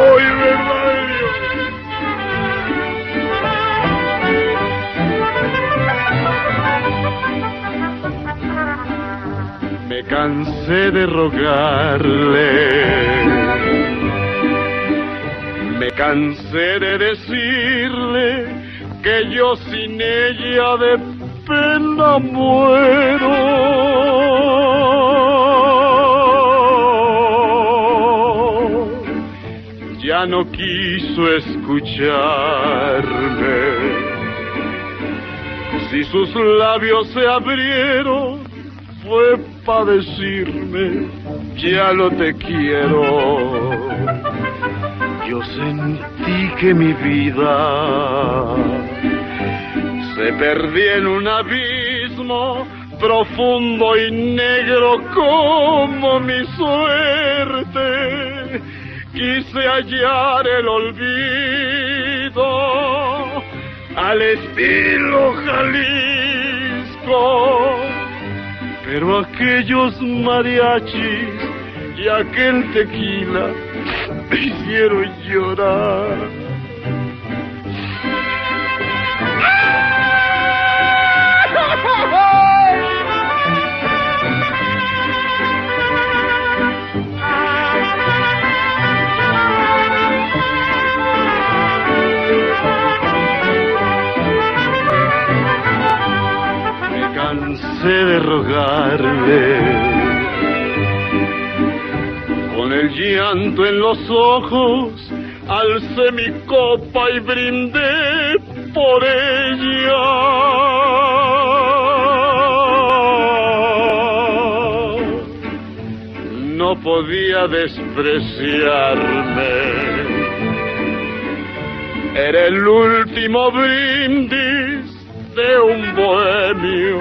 hoy. Me cansé de rogarle, me cansé de decirle que yo sin ella de pena muero. Ya no quiso escucharme. Si sus labios se abrieron, fue para decirme, ya lo te quiero. Yo sentí que mi vida se perdía en un abismo profundo y negro como mi suerte. Quise hallar el olvido al estilo Jalisco. Pero aquellos mariachis y aquel tequila me hicieron llorar. De rogarle con el llanto en los ojos, alcé mi copa y brindé por ella. No podía despreciarme. Era el último brindis de un bohemio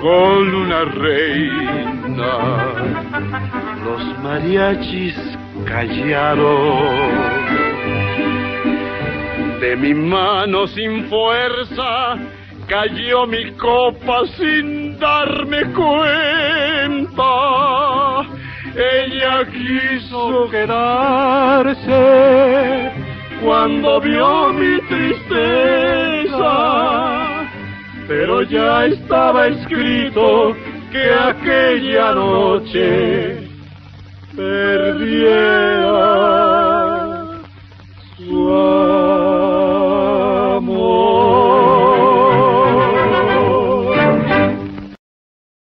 con una reina los mariachis callaron. De mi mano sin fuerza cayó mi copa sin darme cuenta. Ella quiso quedarse cuando vio mi tristeza, pero ya estaba escrito que aquella noche perdiera